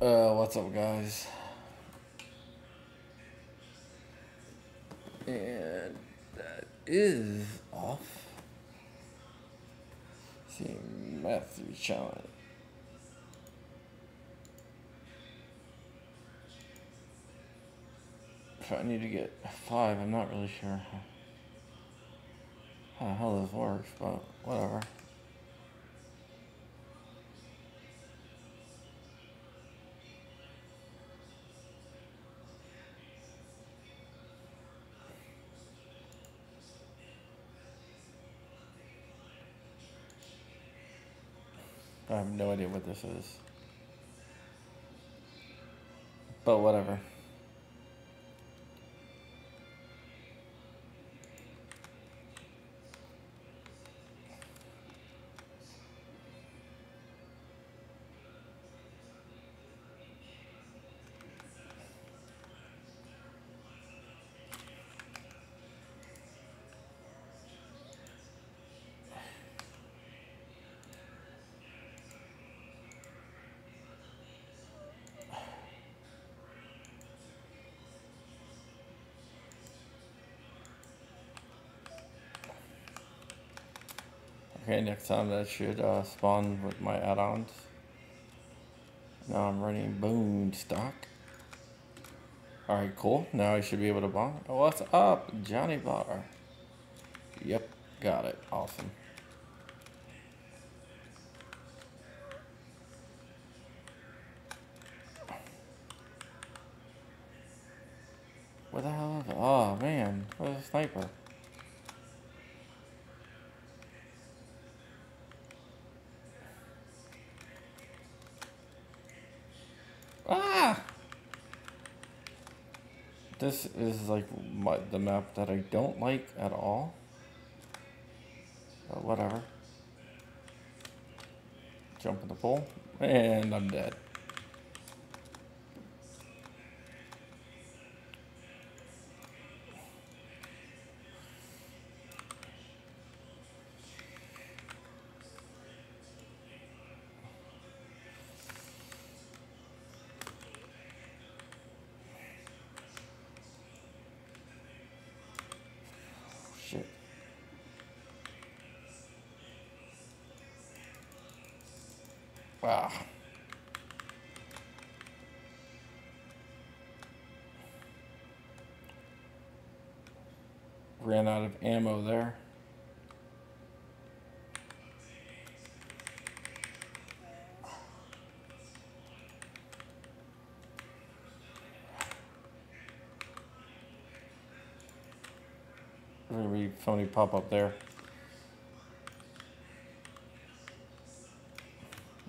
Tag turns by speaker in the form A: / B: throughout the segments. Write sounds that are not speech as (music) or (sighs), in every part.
A: Uh, what's up, guys? And that is off. see, Matthew challenge. If I need to get five, I'm not really sure how, how the hell this works, but whatever. I have no idea what this is. But whatever. Okay, next time that should uh, spawn with my add-ons. Now I'm running Boonstock. Alright, cool. Now I should be able to bomb. What's up, Johnny Bar? Yep, got it. Awesome. What the hell is it? Oh, man. Where's the sniper? This is like my, the map that I don't like at all. But whatever. Jump in the pool. And I'm dead. Ammo there. Gonna somebody pop up there.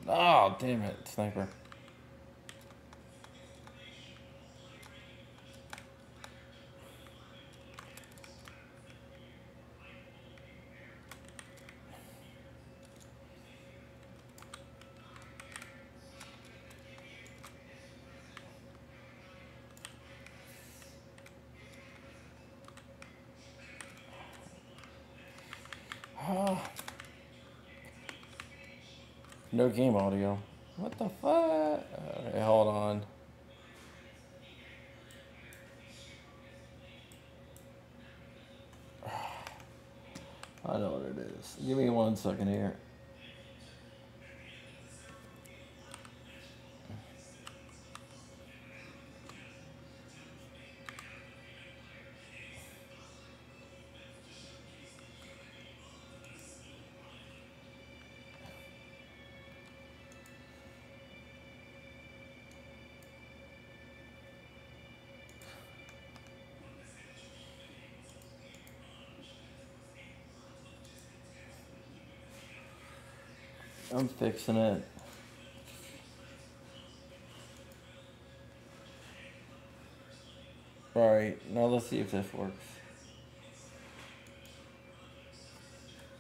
A: Oh, damn it, sniper. No game audio. What the fuck? Okay, hold on. (sighs) I know what it is. Give me one second here. I'm fixing it. Alright, now let's see if this works.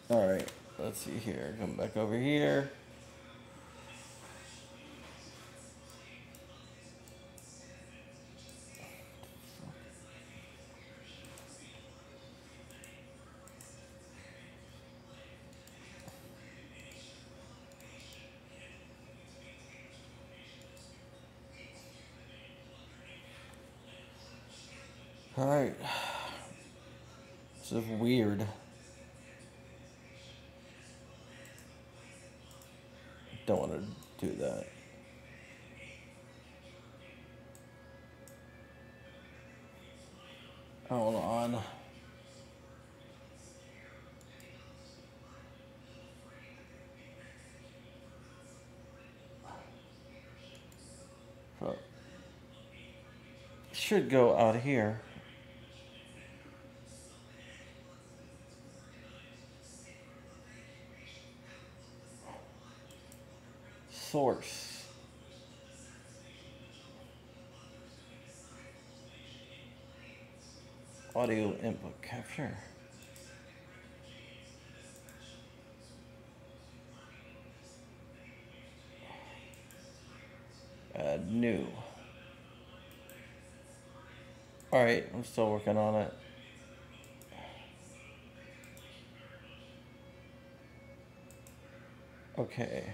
A: Alright, let's see here. Come back over here. Alright. This is weird. Don't want to do that. Oh, hold on. Should go out here. Source. Audio input capture. Add new. Alright, I'm still working on it. Okay.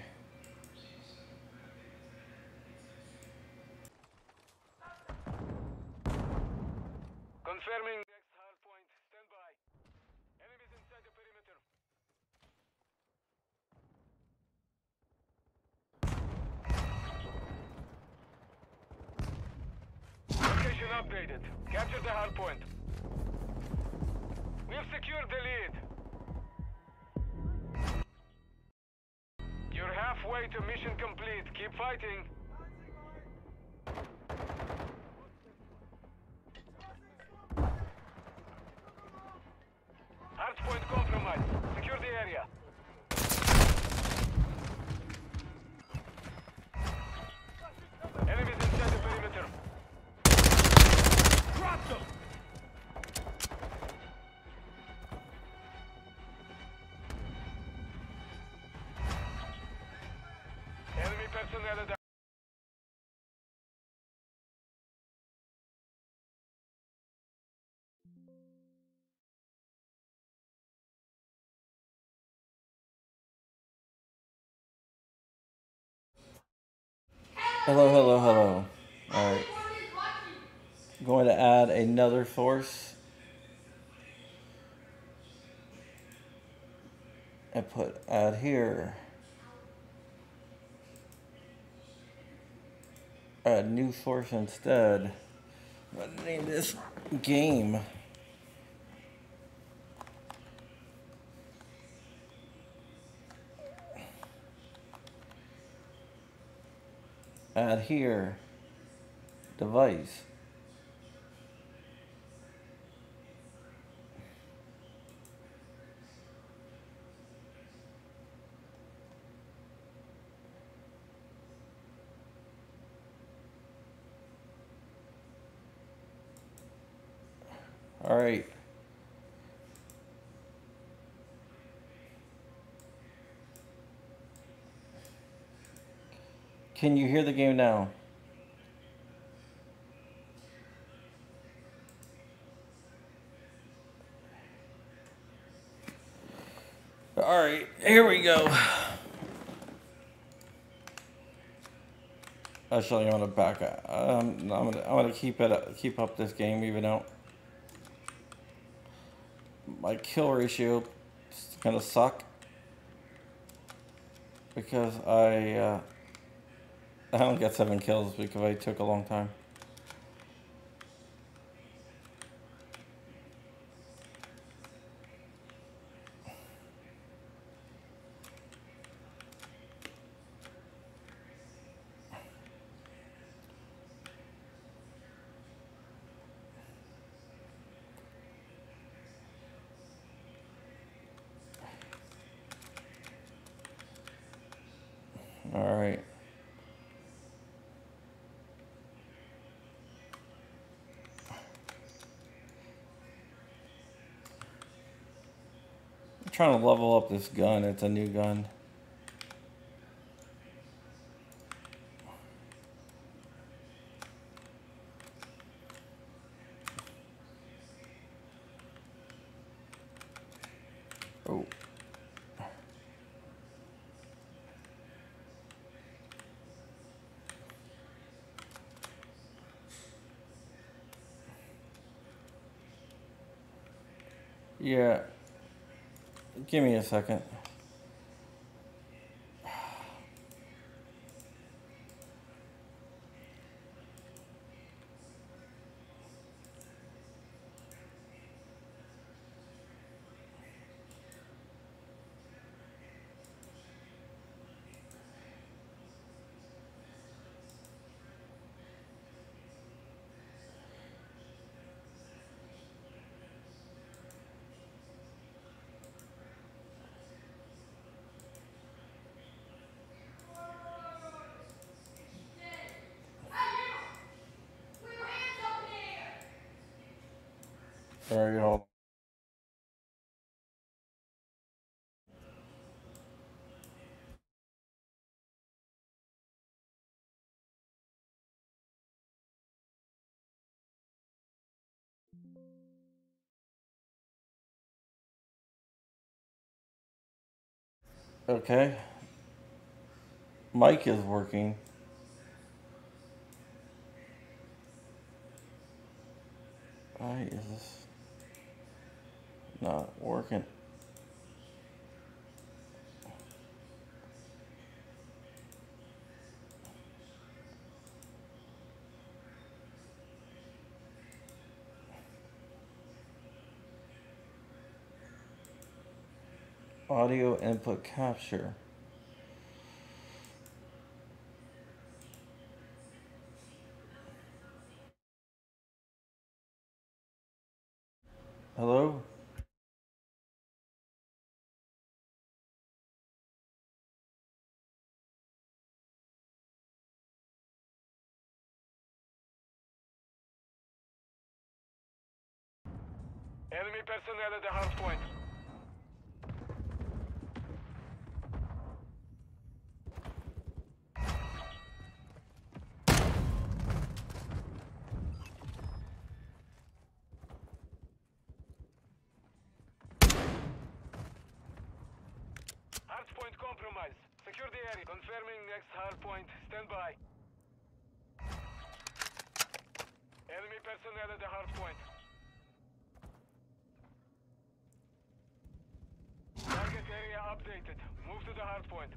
A: Hello, hello, hello. Alright. Going to add another source. And put add here. Add new source instead. What name this game? add here device all right Can you hear the game now? All right, here we go. Actually, I'm gonna back. Um, I'm gonna I'm gonna keep it keep up this game even though my kill ratio is gonna suck because I. Uh, I only got seven kills because I took a long time. All right. I'm trying to level up this gun. It's a new gun. Oh. Yeah. Give me a second. Sorry, hold on. Okay. Mic is working. Why is this not working? Audio input capture.
B: Personnel at the hard point. Area. Move to the hard point.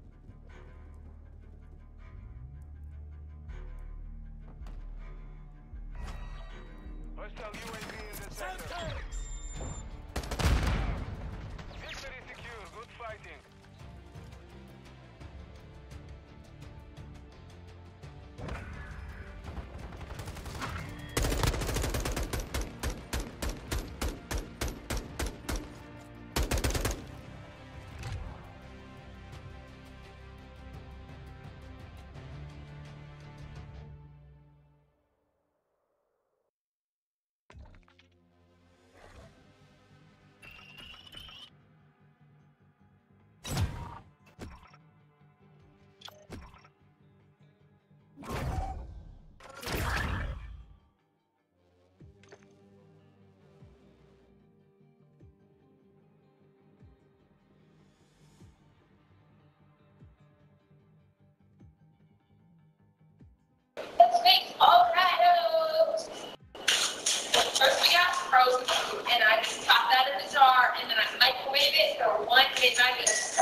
C: First we got frozen food, and I just pop that in the jar, and then I microwave it for one just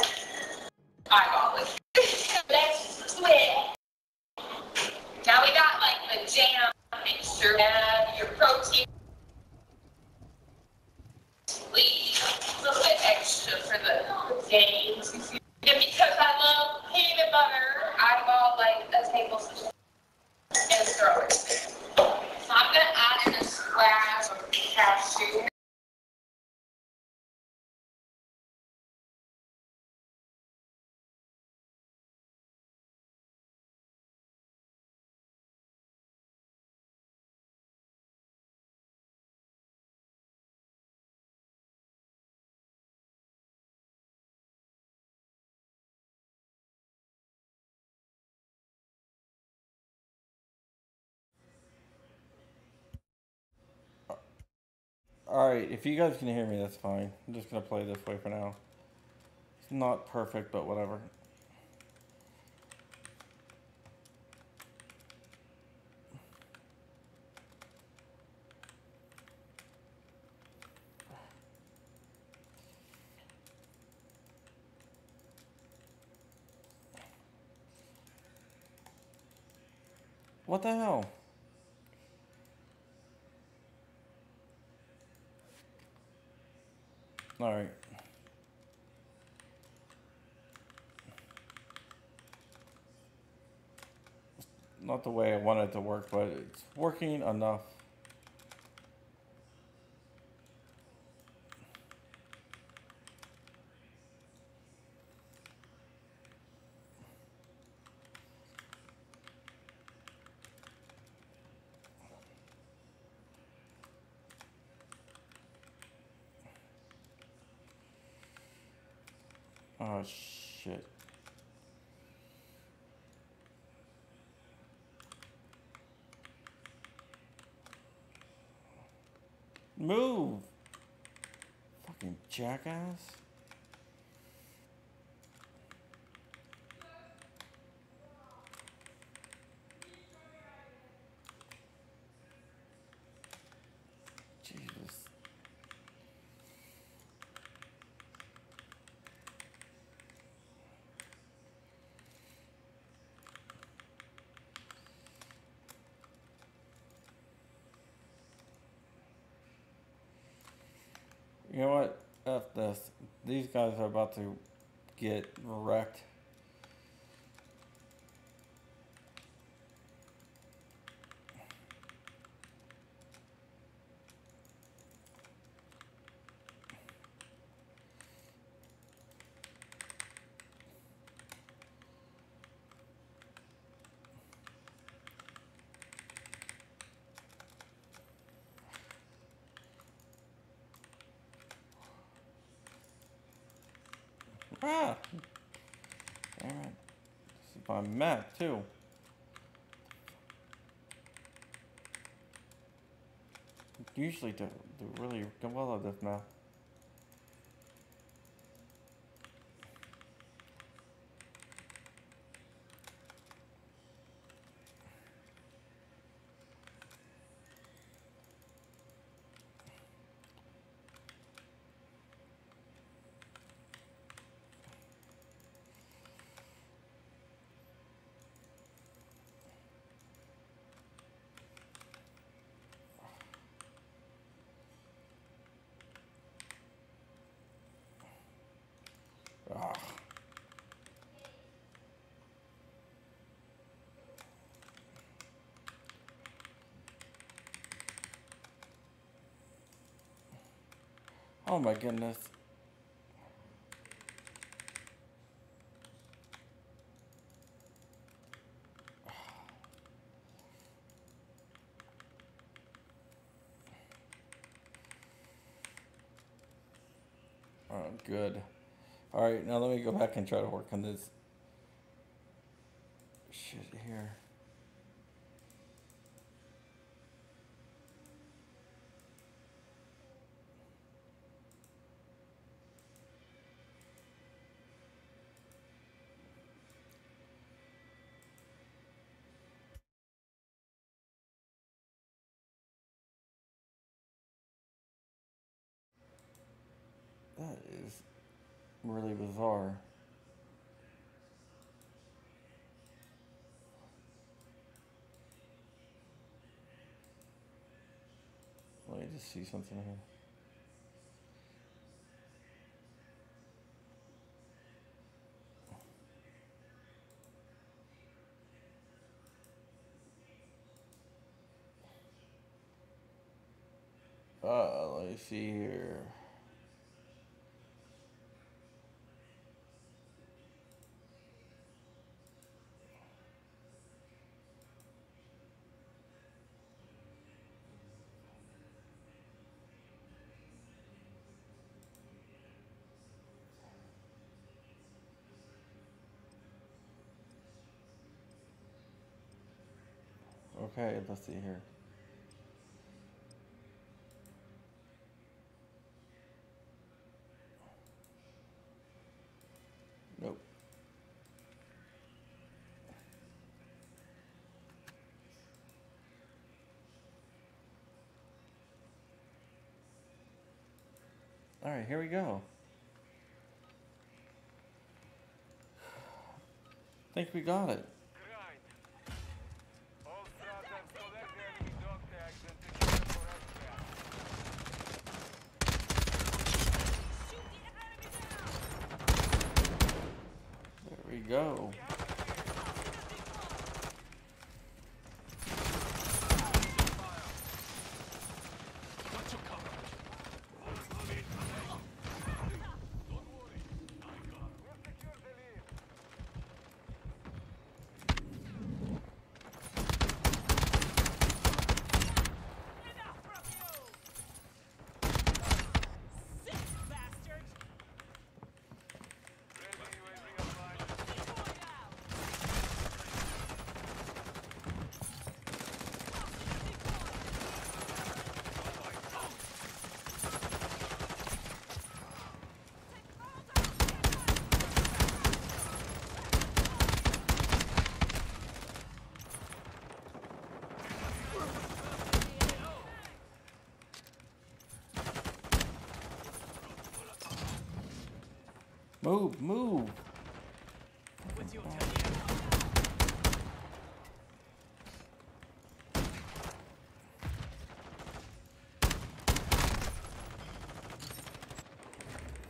C: eyeball it.
A: Alright, if you guys can hear me, that's fine. I'm just going to play this way for now. It's not perfect, but whatever. What the hell? Alright. Not the way I wanted it to work, but it's working enough. Oh shit. Move! Fucking jackass. Jesus. You know what? F this. These guys are about to get wrecked. Damn it. This is my map, too. Usually do, do really well at this map. Ah. Oh my goodness. (sighs) Oh, good. Alright, now let me go back and try to work on this shit here. That is really bizarre. Let me just see something here. Uh, let me see here. Okay, let's see here. Nope. All right, here we go. (sighs) I think we got it.
B: Grind. All
A: go. Move, move.
D: What's your turn?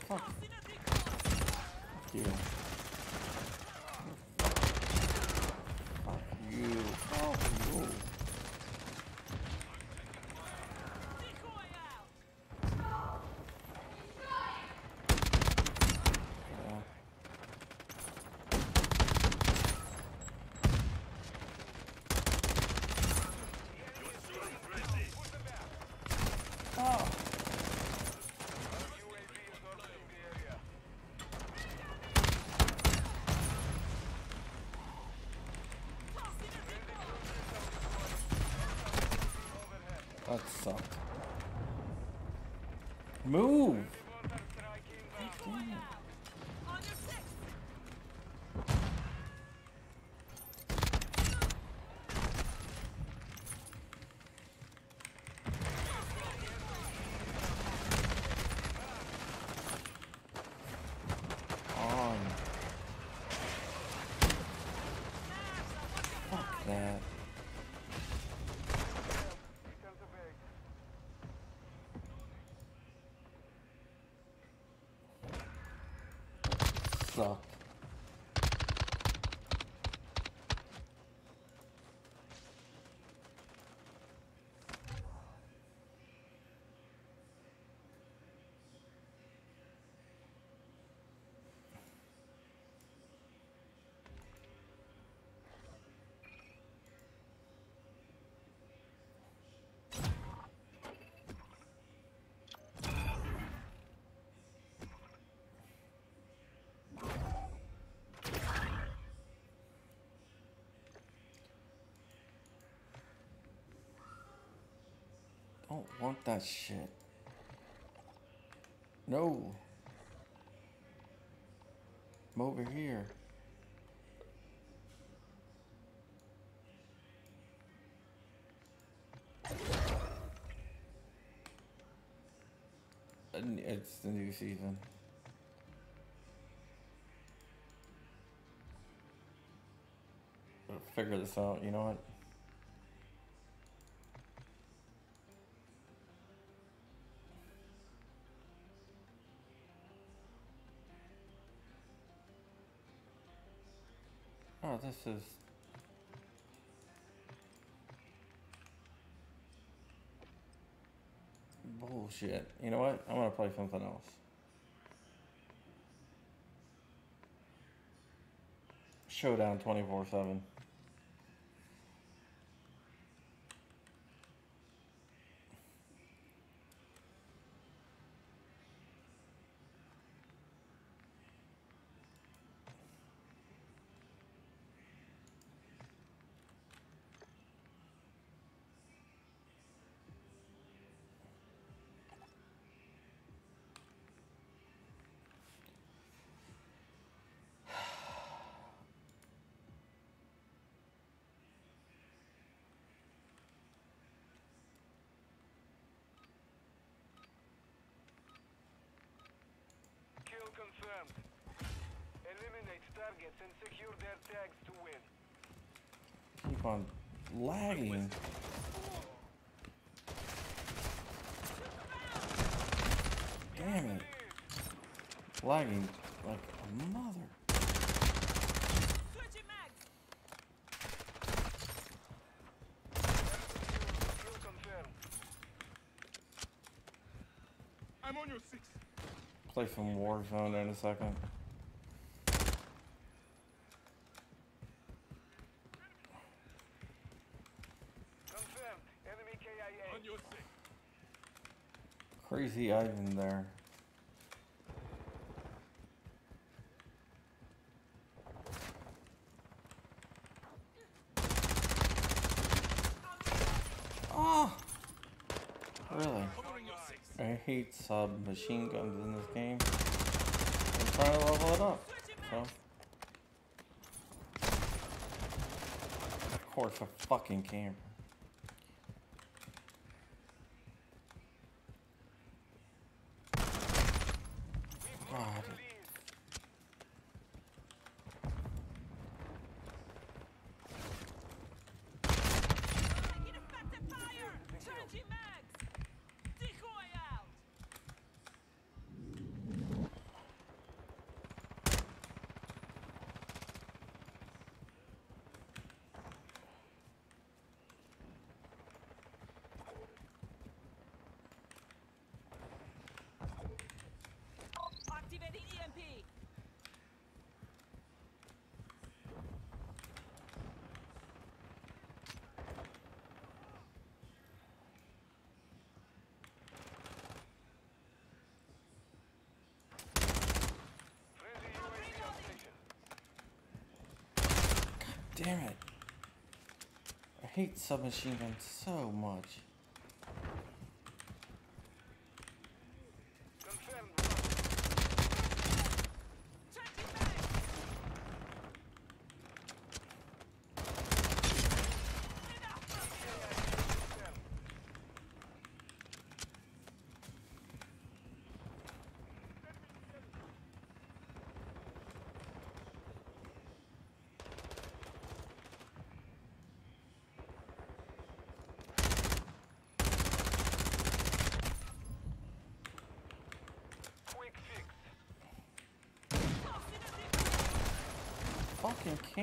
A: Fuck
D: Tossing a decoy!
A: you. Fuck you. Fuck you.
D: Decoy out!
A: Yeah. Oh.
B: UAV is orbiting the area.
D: Tossing a decoy!
B: Overhead.
A: That sucked. Move!
B: Mortar strike inbound.
D: Decoy out! On your six!
A: On. Fuck that.
B: Return to base.
A: Suck. Don't want that shit. No. I'm over here. It's the new season. We'll figure this out, you know what? Oh, this is. Bullshit. You know what? I'm gonna play something else. Showdown 24
B: targets and secure their tags to win.
A: Keep on lagging. Damn it. Lagging like a mother.
E: I'm on your six.
A: Play some Warzone in a second. Crazy Ivan there. Oh! Really? I hate submachine guns in this game. I'm trying to level it up. So. Of course, a fucking camper. Damn it. I hate submachine guns so much.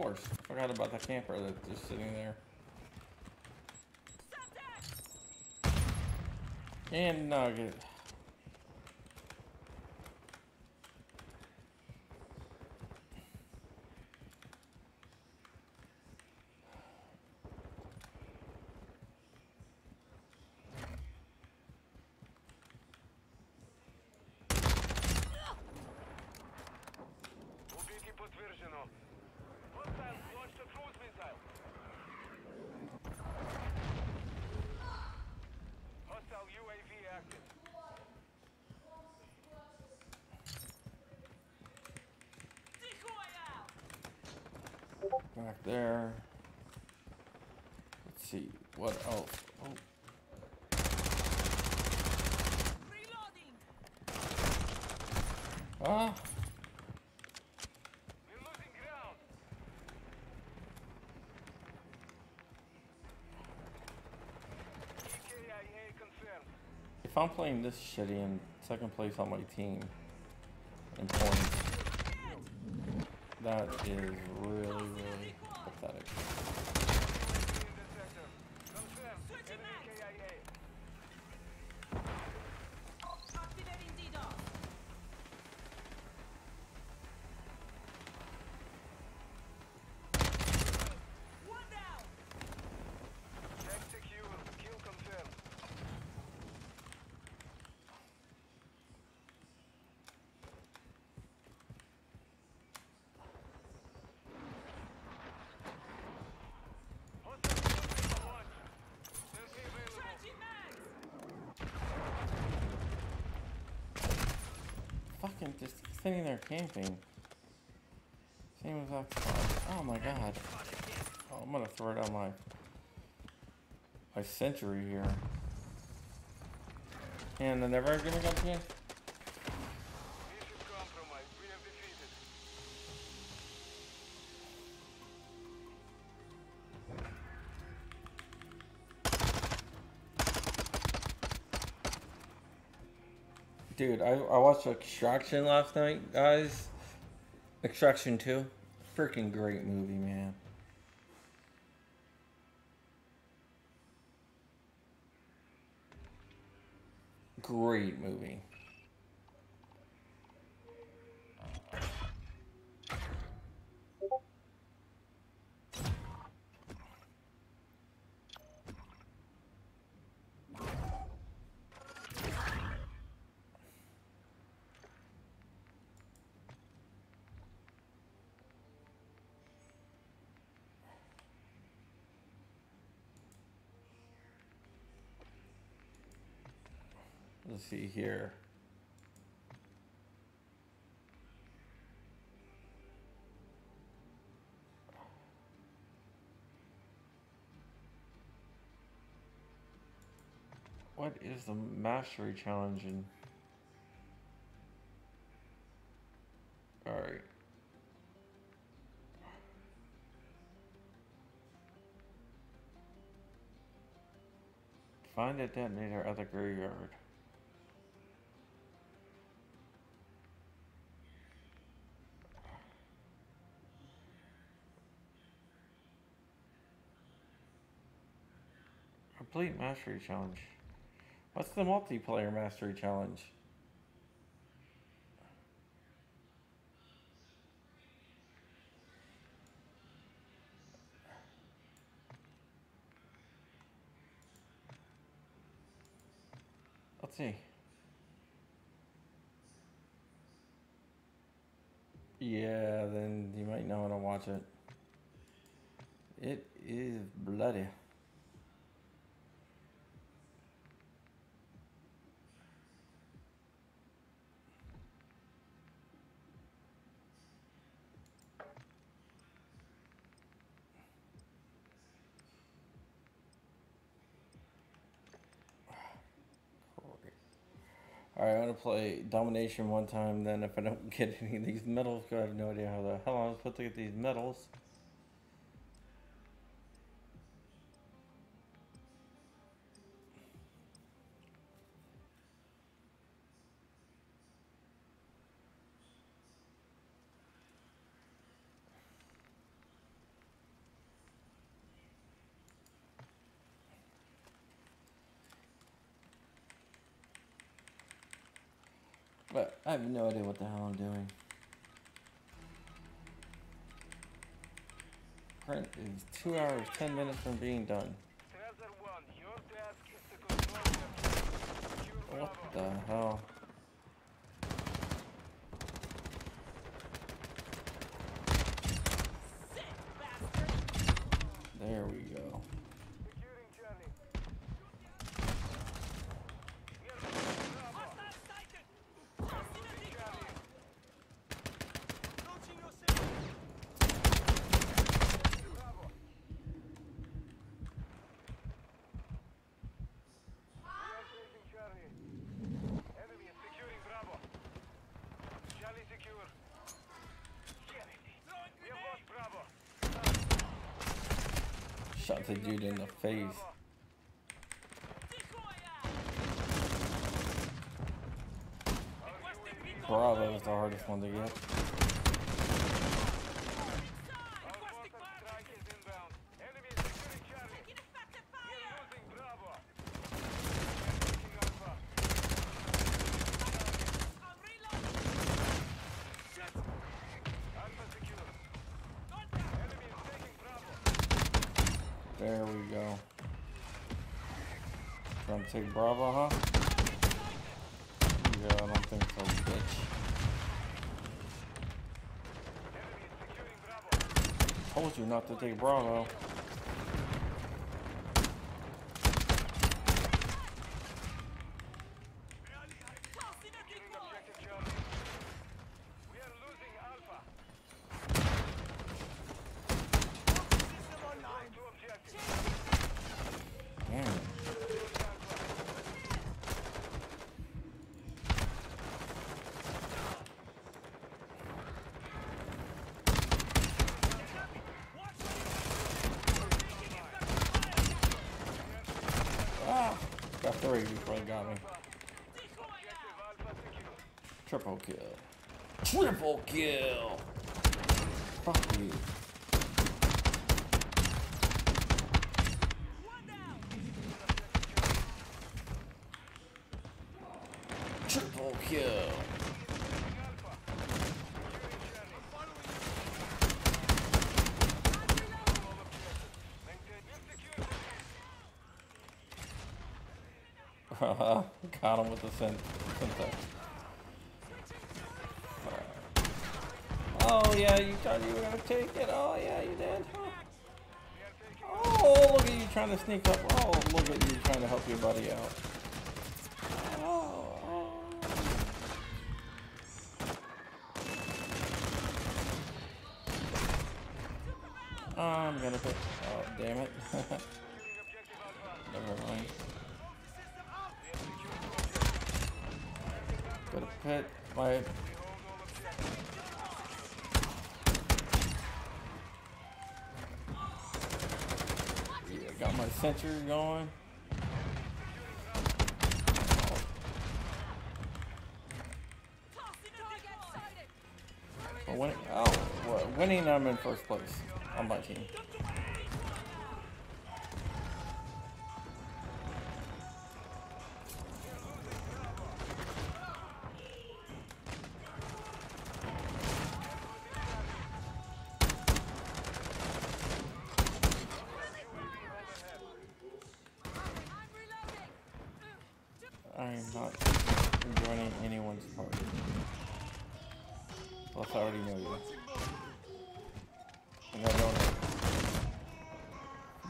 A: Course. Forgot about the camper that's just sitting there. And nugget. There. Let's see. What else? Oh, ah! If I'm playing this shitty in second place on my team in points, that is really freaking just sitting there camping. Same exact spot. Oh my god. Oh, I'm gonna throw it on my my sentry here. And they're never gonna come to Dude, I, I watched Extraction last night, guys. Extraction 2. Freaking great movie, man. Great movie. Let's see here. What is the mastery challenge in? Alright. Find a detonator at the graveyard. Complete mastery challenge. What's the multiplayer mastery challenge? Let's see. Yeah, then you might not want to watch it. It is bloody. Alright, I'm gonna play Domination one time, then if I don't (laughs) get any of these medals, I have no idea how the hell I'm supposed to get these medals. I have no idea what the hell I'm doing. Current is two hours, ten minutes from being done.
B: 1, your task is to control their Secure
A: What the hell? There we go.
B: Securing Charlie. We are taking Bravo.
D: Hostile sighted! Tossing a decoy!
B: Launching yourself. Bravo. We are taking Charlie. Enemy is securing Bravo. Charlie secure. Damn it.
D: Throwing
B: We have lost
D: grenade!
B: Bravo.
A: Shot the dude in the face.
B: Bravo.
A: Is the hardest one to get.
D: Inside!
B: Our
D: Requesting
B: mortar
D: fire!
B: strike is inbound. Enemy is securing Charlie.
D: Taking effective
B: We are
D: fire!
B: losing Bravo. We are taking Alpha.
D: I'm reloading!
B: Alpha secure.
D: Contact!
B: Enemy is taking Bravo.
A: There we go. To take Bravo, huh? Yeah, I don't think so, bitch. Told you not to take Bravo. Three before they got me. Triple kill. Triple kill! Fuck you.
D: One down.
A: Triple kill. (laughs) Got him with the syn- Semtex. Oh yeah, you thought you were gonna take it. Oh yeah, you did. Huh? Oh, look at you trying to sneak up. Oh, look at you trying to help your buddy out. Oh. oh. I'm gonna put. Oh, damn it. Never mind. Gotta put my. Yeah, my sensor going.
D: Tossing target sighted.
A: But winning, oh, well, winning, I'm in first place on my team. I am not joining anyone's party. Plus, I already know you. And I don't.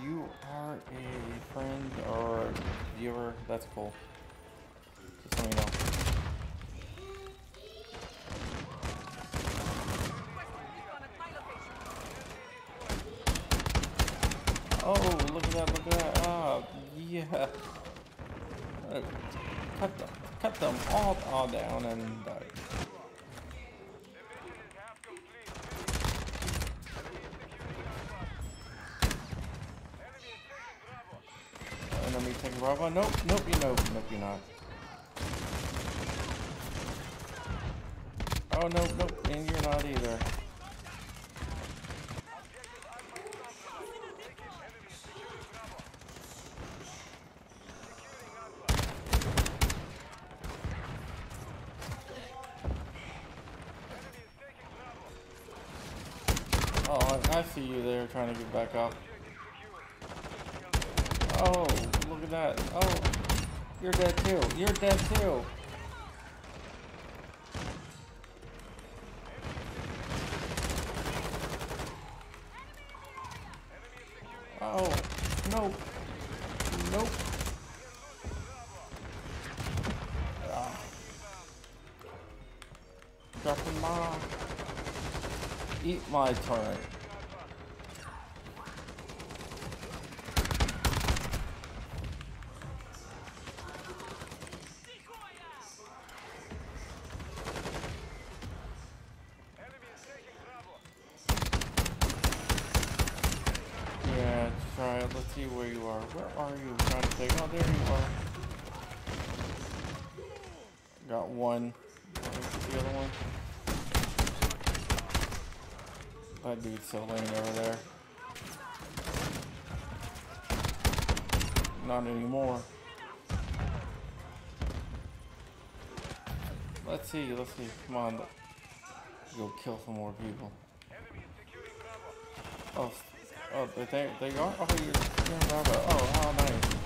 A: You are a friend or viewer. That's cool. Just let me know. Oh, look at that, look at that. Ah, yeah. Cut them, cut them all, all down and die. Enemy taking Bravo. Nope, nope, you know, nope, you're not. Oh, nope, nope, and you're not either. Oh, I, I see you there trying to get back up. Oh, look at that. Oh, you're dead too. You're dead too. Oh, nope. Nope. Ah. Eat my turret. It. Let's see where you are. Where are you trying to take? Oh, there you are. Got one. The other one? That dude's still laying over there. Not anymore. Let's see, let's see. Come on. Go kill some more people. Oh, oh, they, they, are? Oh, you're, Bravo. Oh, how nice.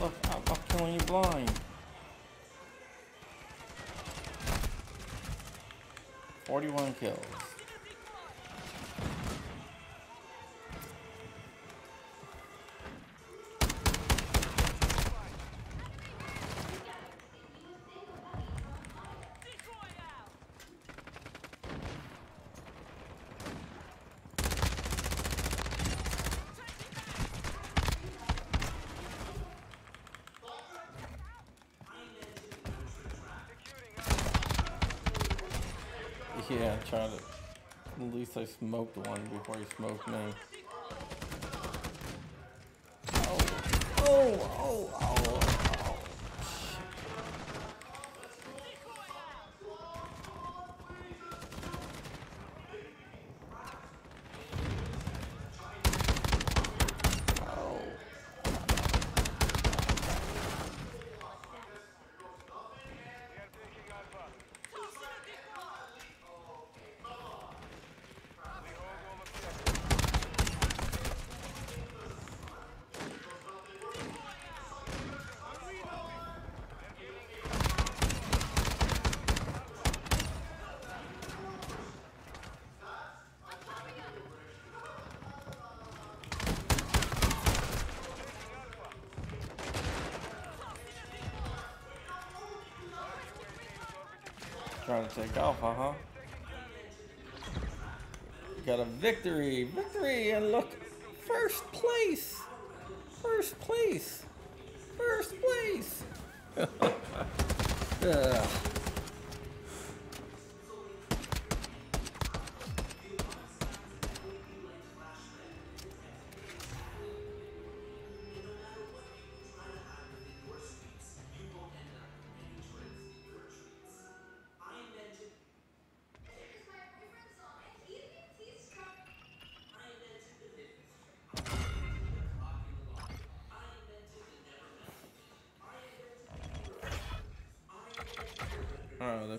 A: Look, I'm, I'm killing you blind. Forty-one kills. Try to. At least I smoked one before he smoked me. Oh, oh, oh, oh. Trying to take Alpha, huh? Got a victory! Victory! And look! First place! First place!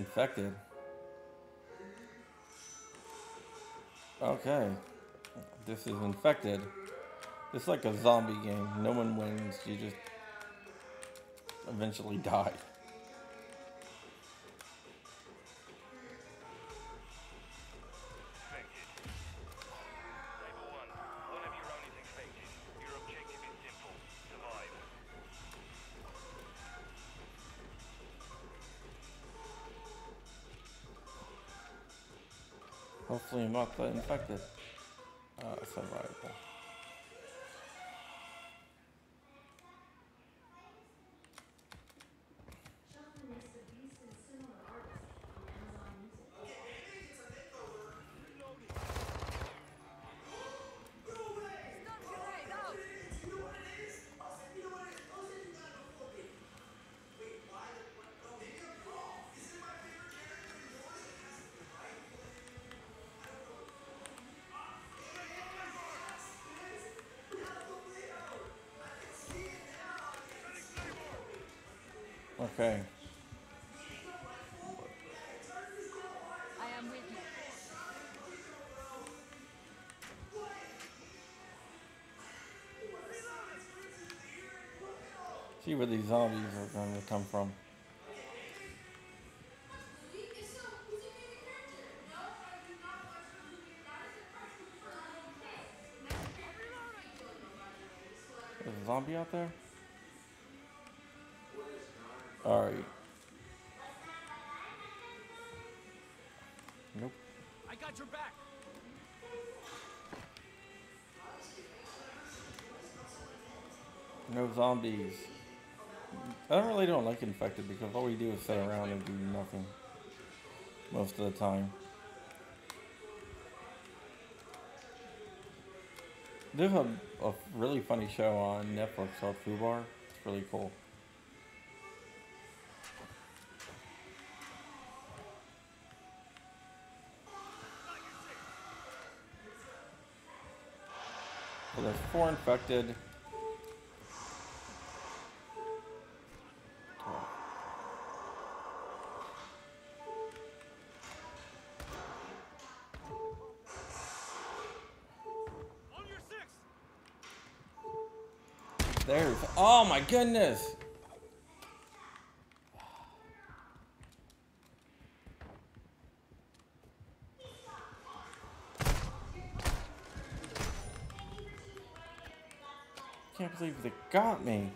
A: Infected. Okay. This is infected. It's like a zombie game. No one wins. You just eventually (laughs) die. I'm not that infected. Uh. Okay. See where these zombies are going to come from. There's a zombie out there? No zombies. I don't really don't like infected because all we do is sit around and do nothing. Most of the time. There's a, a really funny show on Netflix called Fubar. It's really cool. So there's four infected. goodness.
F: Can't believe they got me.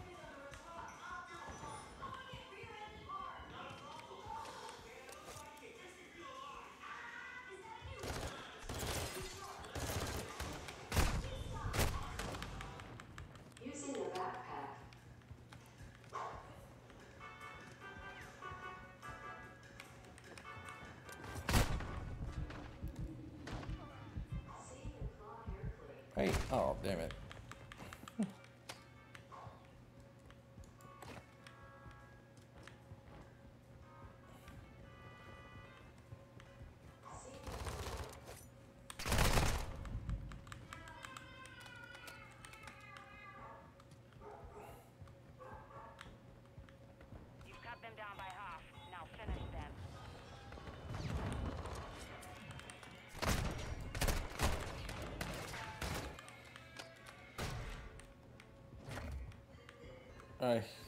F: Aye.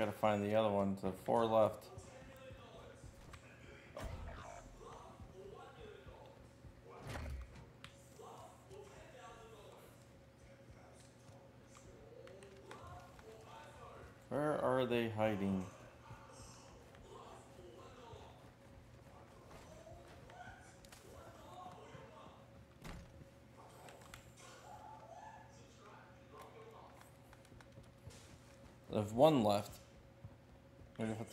F: gotta find the other one. The four left. Where are they hiding? There's one left.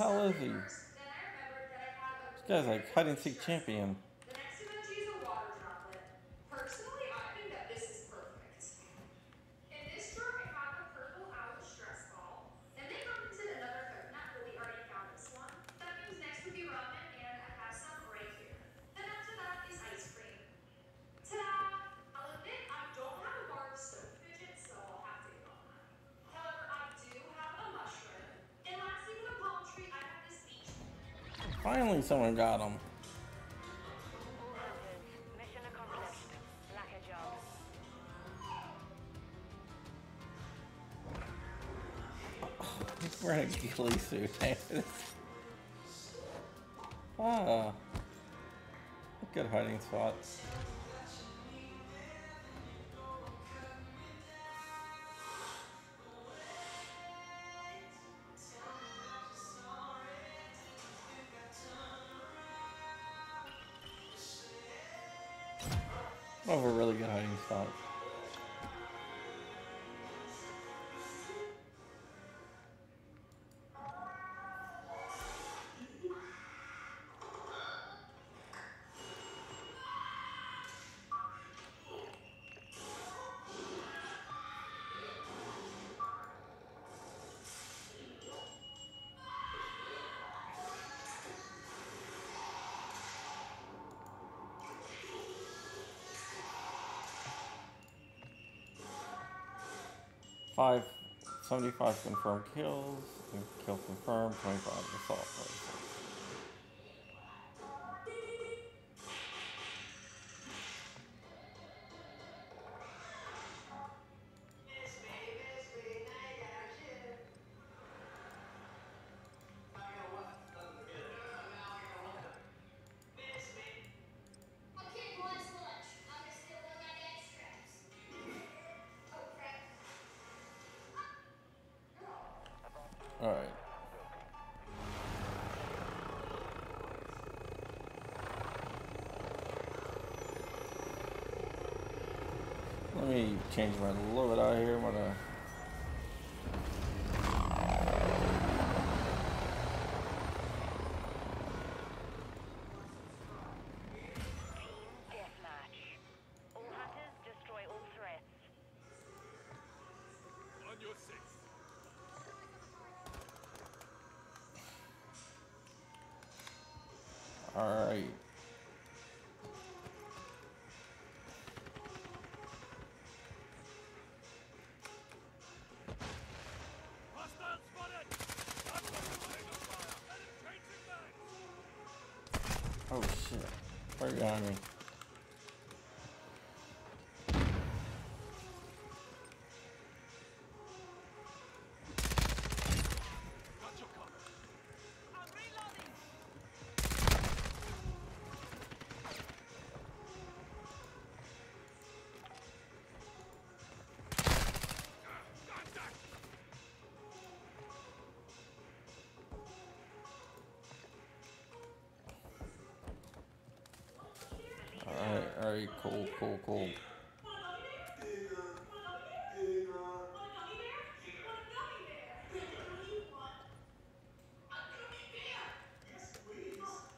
F: hell is he? This guy's like hide and seek champion. Finally someone got him. (laughs)
A: We're a
F: ghillie suit. ah. Good hiding spots. 5, 75 confirmed kills, and kill confirmed, 25 assault.
G: Let
F: me
A: change my load out here. I'm gonna Oh shit. Right behind me. Right. Cool. Cool. Cool.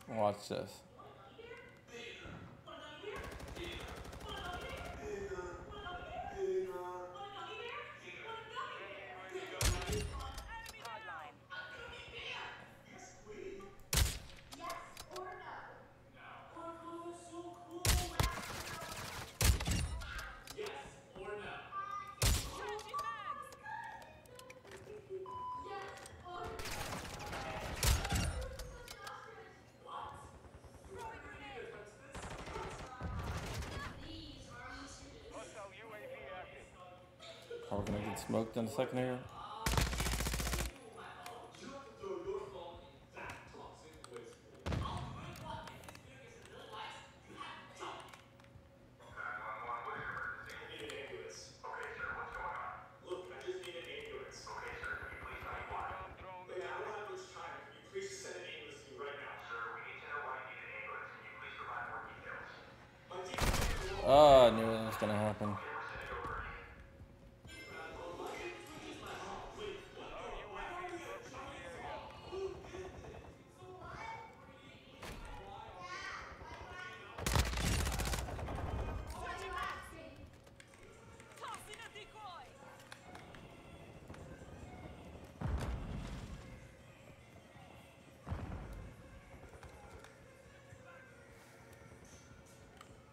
A: Watch this. Are we gonna get smoked in a second here?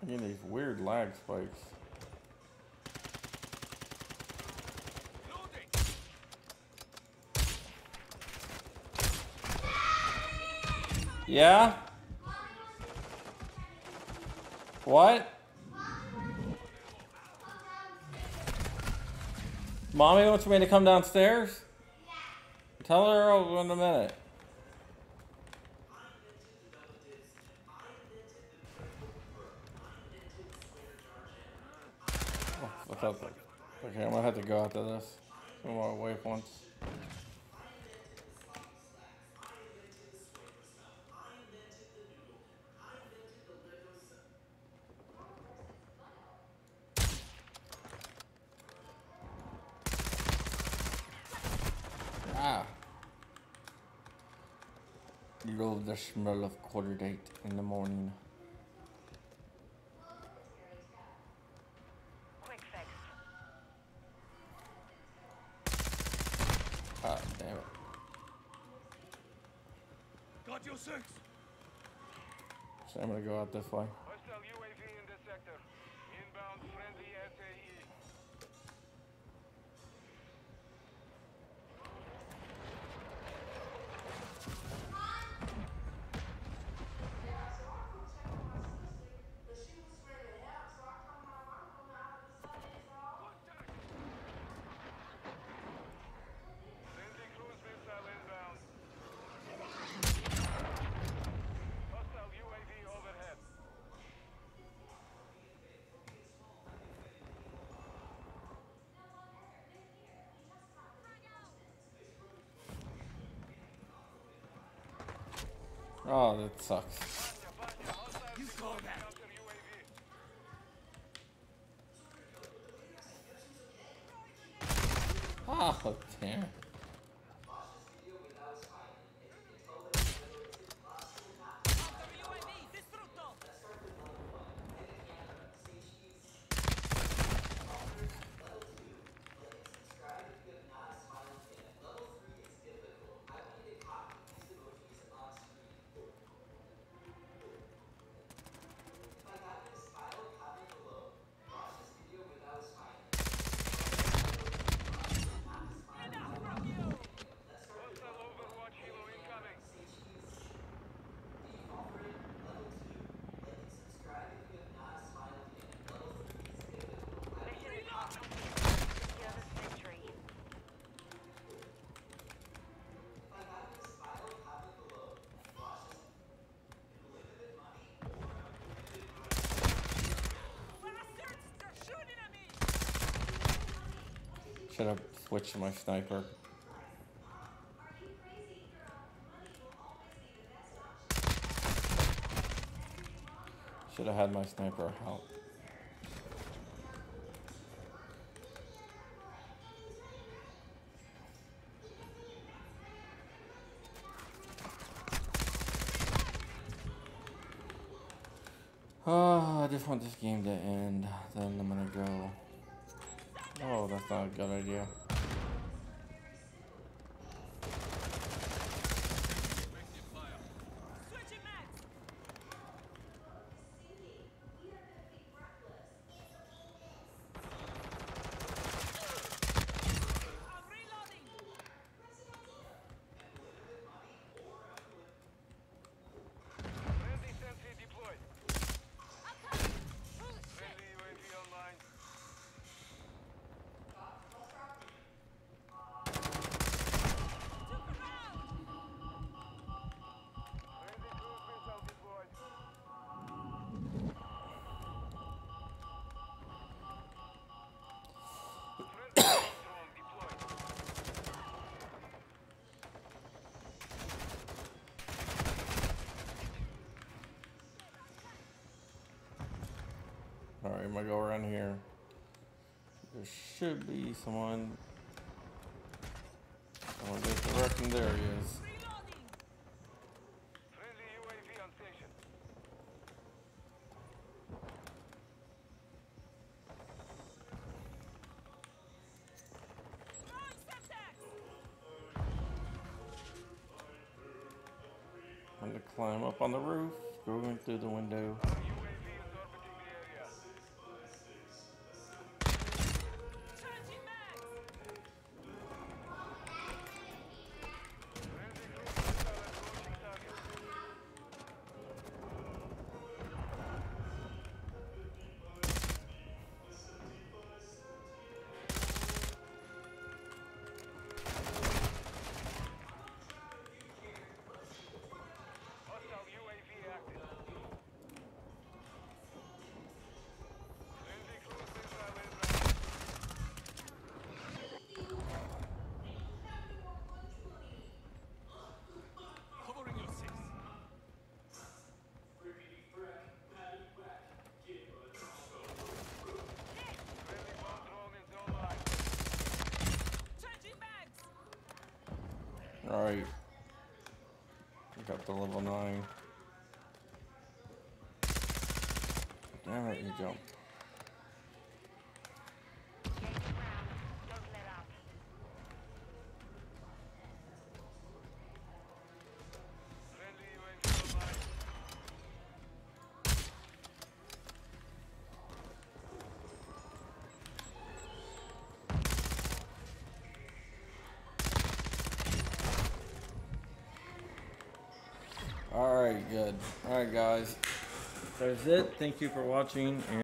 A: Getting these weird lag spikes. Yeah? What? Mommy wants me to come downstairs? Tell her I'll in a minute. Ah. You love the smell of quarter date in the morning.
H: Quick fix.
A: Ah, damn it.
I: Got your six.
A: So I'm gonna go out this way. Oh, that sucks.
J: Oh, damn. Should have switched my sniper. Should have had my sniper out. Oh, I just want this game to end. Then I'm gonna go. Not a good idea.
K: I'm
J: gonna go around here. There should be someone. I'm gonna get the direction. There he is. I'm gonna climb up on the roof, going through the window. Jump.
H: Gain ground. Don't let up.
A: Friendly
J: Guys. That's it. Thank you for watching.